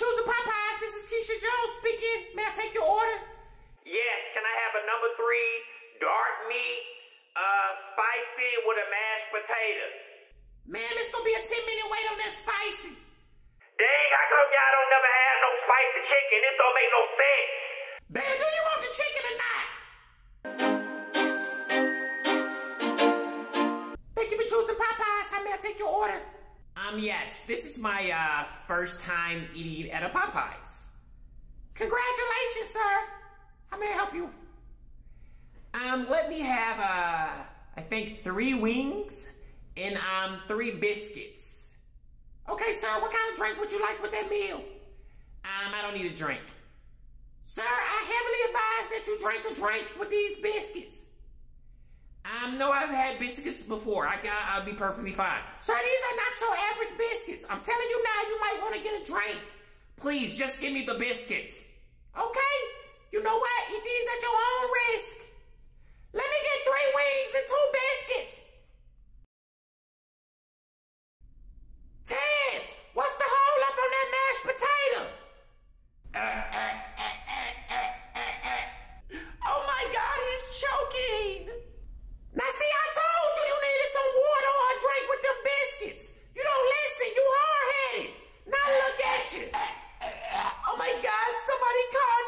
choosing Popeyes. This is Keisha Jones speaking. May I take your order? Yes, can I have a number three dark meat, uh, spicy with a mashed potato? Ma'am, it's gonna be a 10 minute wait on that spicy. Dang, how come y'all don't never have no spicy chicken? This don't make no sense. Baby, do you want the chicken or not? Thank you for choosing Popeyes. How may I take your order? Um, yes, this is my uh, first time eating at a Popeyes. Congratulations, sir. How may I help you? Um, let me have, uh, I think three wings and, um, three biscuits. Okay, sir, what kind of drink would you like with that meal? Um, I don't need a drink. Sir, I heavily advise that you drink a drink with these biscuits. Um, no, I've had biscuits before. I got, I'll be perfectly fine. Sir, these are not your average biscuits. I'm telling you now, you might want to get a drink. Please, just give me the biscuits. Okay? You know what? Eat these at your own risk. Let me get three wings and two biscuits. Taz, what's the hold up on that mashed potato? oh my God, he's choking. Now see, I told you you needed some water or a drink with them biscuits. You don't listen, you hard-headed. Now look at you. Oh my God, somebody call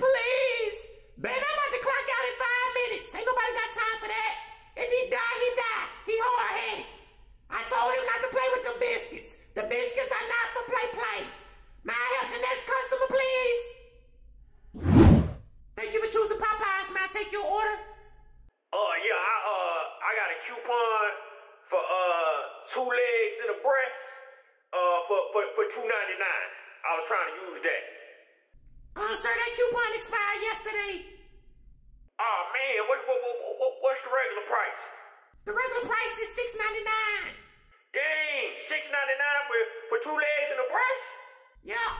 911, please. Man, I'm about to clock out in five minutes. Ain't nobody got time for that. If he die, he die. He hard-headed. I told him not to play with them biscuits. The biscuits are not for play-play. May I have the next customer, please? Thank you for choosing Popeyes. May I take your order? Uh, yeah, I, uh, I got a coupon for, uh, two legs and a breast, uh, for, for, for two ninety nine. I was trying to use that. Uh, sir, that coupon expired yesterday. Oh man, what, what, what, what, what's the regular price? The regular price is six ninety nine. Dang, six ninety nine for for two legs and a breast. Yeah.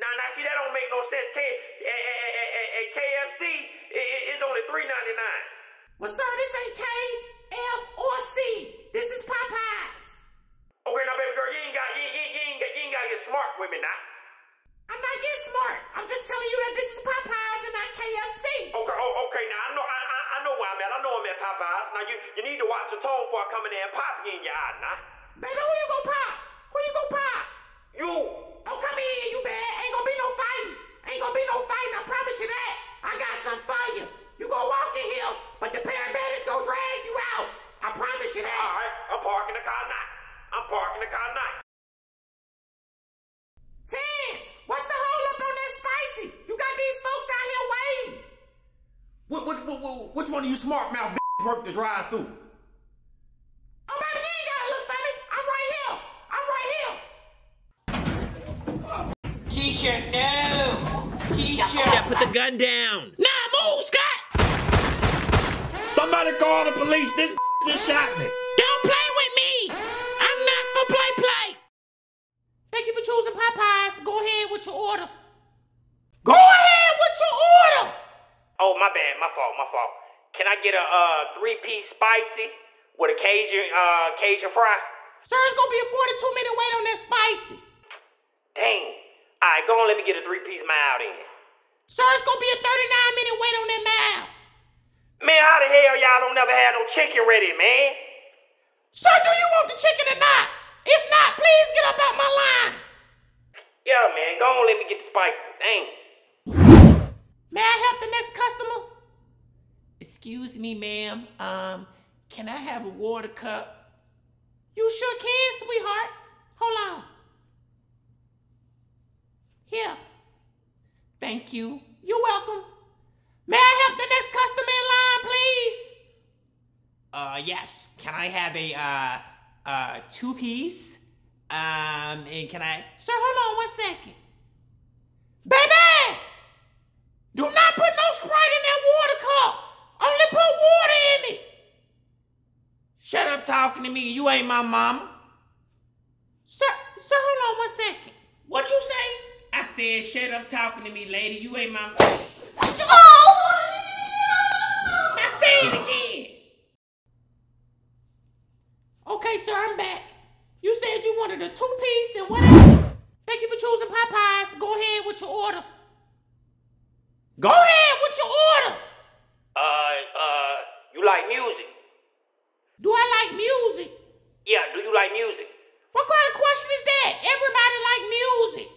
Now, now, see that don't make no sense. K, at, at, at, at KFC, it, it, it's only three ninety nine. Well, sir, this ain't K, F, or C. This is Popeyes. Okay, now, baby girl, you ain't got you, you, you ain't got you ain't got to get smart with me now. I'm not getting smart. I'm just telling you that this is Popeyes and not KFC. Okay, oh, okay, now I know I, I, know I'm at. I know I'm at Popeyes. Now you you need to watch your tone before I come in there and pop you in your eye now. Baby, who you gonna pop? Who you gonna pop? You. Oh, come here, you bad. Ain't gonna be no fighting. Ain't gonna be no fighting, I promise you that. I got some for you. You gonna walk in here, but the paramedics gonna drag you out. I promise you that. right, I'm parking the car now. I'm parking the car now. Tess, what's the hold up on that spicy? You got these folks out here waiting. What, what, what, what, which one of you smart mouth bitches work the drive through? Oh, baby, you ain't gotta look for me. I'm right here. I'm right here. Keisha, no. Keisha. Yeah, put the gun down. Nah, move, Scott. Somebody call the police. This just shot me. Don't play with me. I'm not for play play. Thank you for choosing Popeyes. Go ahead with your order. Go ahead with your order. Oh, my bad. My fault. My fault. Can I get a uh three piece spicy with a Cajun uh Cajun fry? Sir, it's gonna be a 42 minute wait on that spicy. Dang. All right, go on. Let me get a three piece mild in. Sir, it's gonna be a 39 minute wait on that mile. Man, how the hell y'all don't never have no chicken ready, man? Sir, do you want the chicken or not? If not, please get up out my line. Yeah, man. Go on. Let me get the spicy. Dang. May I help the next customer? Excuse me, ma'am. Um, can I have a water cup? You sure can, sweetheart. Hold on. Here. Thank you. You're welcome. May I help the next customer in line, please? Uh, yes. Can I have a, uh, uh, two piece? Um, and can I... Sir, hold on one second. Baby! Do not put no Sprite in that water cup. Only put water in it. Shut up talking to me. You ain't my mama. Sir, sir, hold on one second. What you say? I said, shut up talking to me, lady. You ain't my. Oh! Now say it again. Okay, sir, I'm back. You said you wanted a two piece and what else? Thank you for choosing order. Go ahead with your order. Uh, uh, you like music? Do I like music? Yeah, do you like music? What kind of question is that? Everybody like music.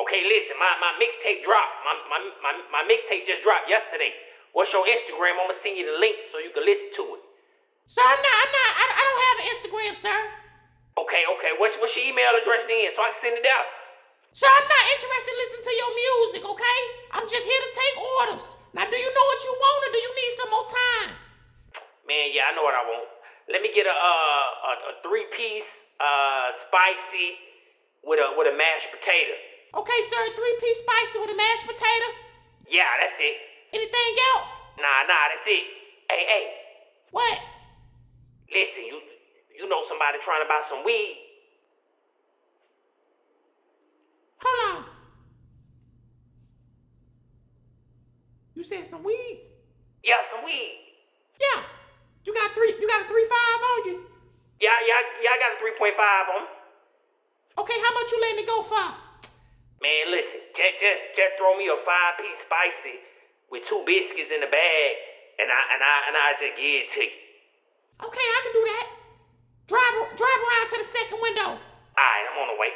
Okay, listen, my, my mixtape dropped. My, my, my, my mixtape just dropped yesterday. What's your Instagram? I'm gonna send you the link so you can listen to it. Sir, I'm not, I'm not, I, I don't have an Instagram, sir. Okay, okay. What's, what's your email address then so I can send it out? Sir, I'm not interested in listening to your music, okay? I'm just here to take orders. Now, do you know what you want or do you need some more time? Man, yeah, I know what I want. Let me get a uh, a, a three piece uh spicy with a with a mashed potato. Okay, sir, three piece spicy with a mashed potato. Yeah, that's it. Anything else? Nah, nah, that's it. Hey, hey, What? listen, you you know somebody trying to buy some weed? Hold on. You said some weed? Yeah, some weed. Yeah. You got three. You got a three five on you. Yeah, yeah, yeah. I got a three point five on. Okay, how much you letting it go for? Man, listen, just just just throw me a five piece spicy with two biscuits in the bag, and I and I and I just give it to you. Okay, I can do that. Drive drive around to the second window. All right, I'm on the way.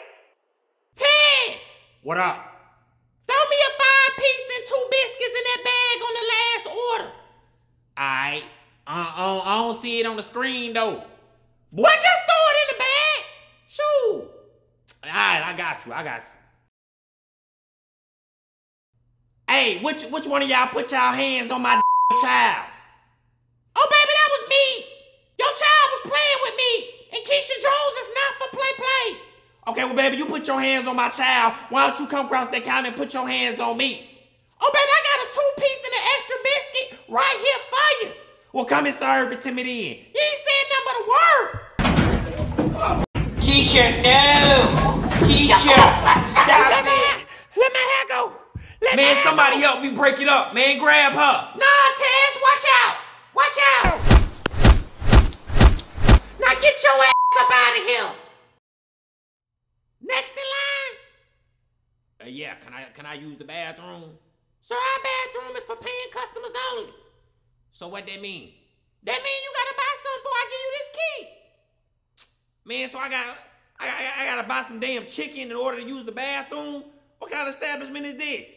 Tez, What up? throw me a five piece and two biscuits in that bag on the last order. Alright. I, uh, I, uh, don't- I don't see it on the screen though. Boy, just throw it in the bag. Shoot. Alright, I got you. I got you. Hey, which which one of y'all put y'all hands on my child? Oh, baby, that was me. Your child was playing with me, and Keisha Jones is not for play play. Okay, well, baby, you put your hands on my child. Why don't you come across that counter and put your hands on me? Oh, baby, I got a two piece and an extra biscuit right here for you. Well, come and serve it to me then. You ain't saying nothing but a word. Keisha, no! Keisha, stop it! Let my hair go. Let my Man, somebody help me break it up. Man, grab her. Nah, Tess, watch out. Watch out. Now get your ass up out of here. Next in line. Uh, yeah, can I can I use the bathroom? Sir, our bathroom is for paying customers only. So what that mean? That mean you gotta buy something before I give you this key. Man, so I got I, I, I gotta buy some damn chicken in order to use the bathroom? What kind of establishment is this?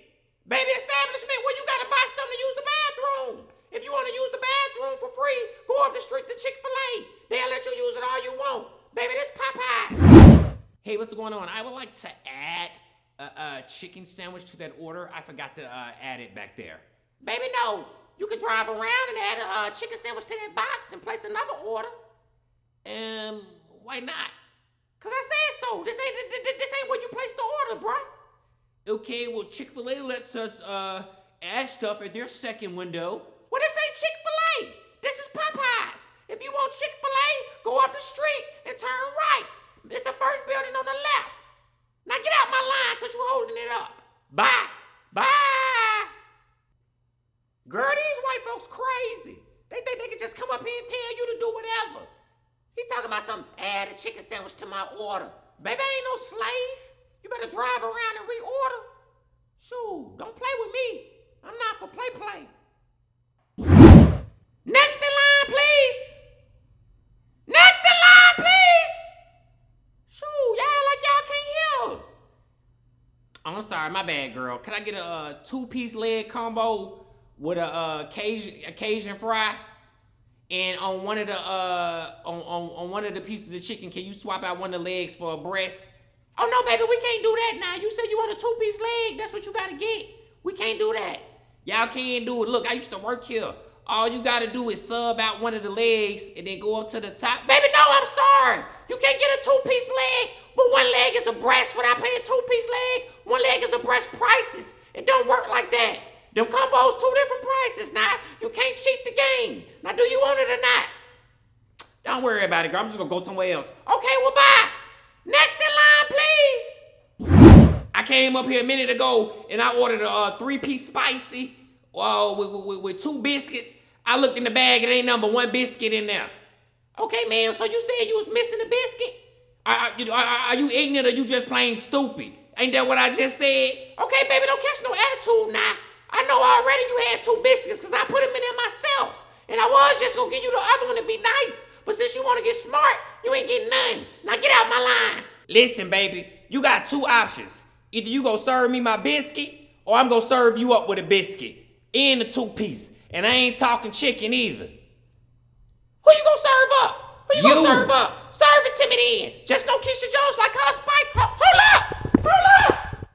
Baby establishment where you gotta buy something to use the bathroom. If you wanna use the bathroom for free, go up the street to Chick-fil-A. They'll let you use it all you want. Baby, this Popeyes. Hey, what's going on? I would like to add a, a chicken sandwich to that order. I forgot to uh, add it back there. Baby, no. You can drive around and add a uh, chicken sandwich to that box and place another order. Um, why not? Cause I said so. This ain't th- th- this ain't where you place the order, bruh. Okay, well, Chick fil A lets us uh, add stuff at their second window. Well, this ain't Chick-fil-A. This is Popeyes. If you want Chick-fil-A, go up the street and turn right. It's the first building on the left. Now get out my line because you're holding it up. Bye. Bye. Girl, these white folks crazy. They think they can just come up here and tell you to do whatever. He talking about some add a chicken sandwich to my order. Baby, I ain't no slave. You better drive around. Shoot, don't play with me. I'm not for play play. Next in line, please. Next in line, please. Shoot, y'all like y'all can't hear. Oh, I'm sorry, my bad, girl. Can I get a uh, two-piece leg combo with a uh, Cajun, a Cajun fry? And on one of the uh, on, on on one of the pieces of chicken, can you swap out one of the legs for a breast? Oh no, baby, we can't do that now. You said you want a two-piece leg. That's what you gotta get. We can't do that. Y'all can't do it. Look, I used to work here. All you gotta do is sub out one of the legs and then go up to the top. Baby, no, I'm sorry. You can't get a two-piece leg, but one leg is a breast without paying two-piece leg. One leg is a breast prices. It don't work like that. Them combos two different prices. Now you can't cheat the game. Now, do you want it or not? Don't worry about it, girl. I'm just gonna go somewhere else. Okay, well, bye. Next in line. I came up here a minute ago and I ordered a three-piece spicy uh, with, with, with two biscuits. I looked in the bag, it ain't number one biscuit in there. Okay, ma'am. So you said you was missing a biscuit? Are, are, you- are, you ignorant or you just plain stupid? Ain't that what I just said? Okay, baby, don't catch no attitude now. I know already you had two biscuits because I put them in there myself. And I was just gonna give you the other one to be nice. But since you wanna get smart, you ain't getting none. Now get out my line. Listen, baby, you got two options. Either you gonna serve me my biscuit, or I'm gonna serve you up with a biscuit. And a two-piece. And I ain't talking chicken either. Who you gonna serve up? Who you, gonna serve up? Serve it to me then. Just no Keisha Jones like her spike. Ho- Hold up! Hold up!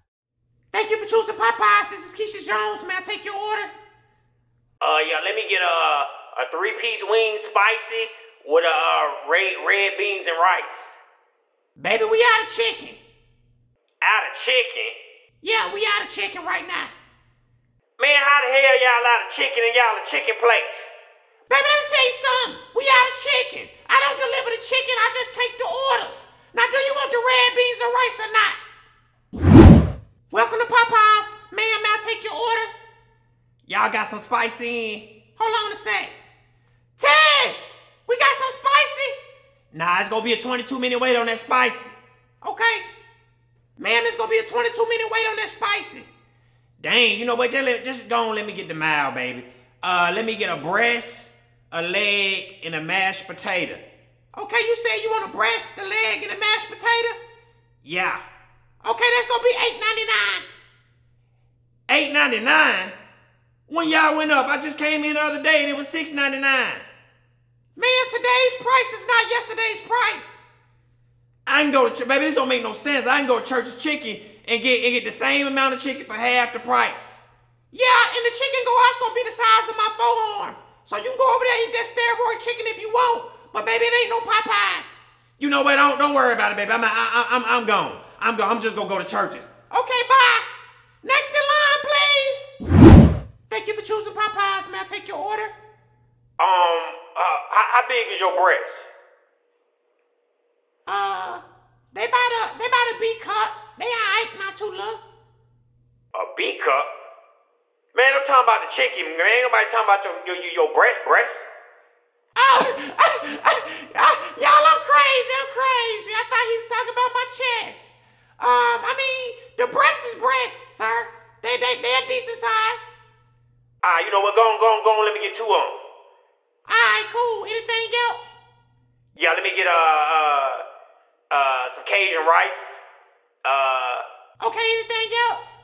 Thank you for choosing Popeyes. This is Keisha Jones. May I take your order? Uh, yeah, let me get a a three piece wing spicy with a uh, red red beans and rice. Baby, we out of chicken. Out of chicken. Yeah, we out of chicken right now. Man, how the hell y'all out of chicken and y'all a chicken place? Baby, let me tell you something. We out of chicken. I don't deliver the chicken. I just take the orders. Now, do you want the red beans and rice or not? Welcome to Popeyes. Ma'am, may I take your order? Y'all got some spicy in? Hold on a sec. Tess, we got some spicy? Nah, it's gonna be a 22 minute wait on that spicy. Okay. Ma'am, it's gonna be a 22 minute wait on that spicy. Dang, you know what? Just, let, just go on, let me get the mild, baby. Uh, let me get a breast, a leg, and a mashed potato. Okay, you said you want a breast, a leg, and a mashed potato? Yeah. Okay, that's gonna be $8.99. Eight ninety nine. When y'all went up, I just came in the other day and it was six ninety nine. Man, today's price is not yesterday's price. I can go to church, baby. This don't make no sense. I can go to Church's Chicken and get and get the same amount of chicken for half the price. Yeah, and the chicken go also be the size of my forearm. So you can go over there and eat that steroid chicken if you want. But baby, it ain't no Popeyes. You know what? Don't don't worry about it, baby. I'm I, I, I'm I'm gone. I'm gone. I'm just gonna go to Church's. Okay, bye. Next in line, please. Thank you for choosing Popeyes. May I take your order? Um, uh, how, how big is your breast? Uh, they about a they about a B cup. They alright, not too low. A B cup? Man, I'm talking about the chicken. Man, ain't nobody talking about your your, your, breast breast. Oh, y'all, I'm crazy. I'm crazy. I thought he was talking about my chest. Um, I mean, the breast is breast, sir. They they they're decent size. Ah, you know what? Go on, go on, go on. Let me get two on. Alright, cool. Anything else? Yeah, let me get uh uh uh some Cajun rice. Uh, Okay, anything else?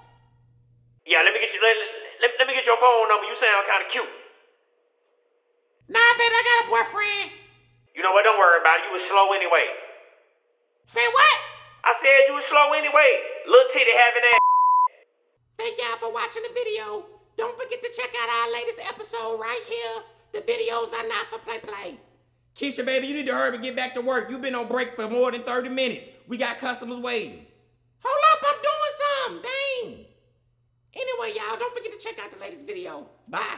yeah, let me get you. Let, let, let me get your phone number. You sound kind of cute. Nah, baby, I got a boyfriend. You know what? Don't worry about it. You was slow anyway. Say what? I said you was slow anyway. Little titty having ass. Thank y'all for watching the video. Don't forget to check out our latest episode right here. The videos are not for play play. Keisha, baby, you need to hurry and get back to work. You've been on break for more than 30 minutes. We got customers waiting. Hold up, I'm doing something. Dang. Anyway, y'all, don't forget to check out the latest video. Bye.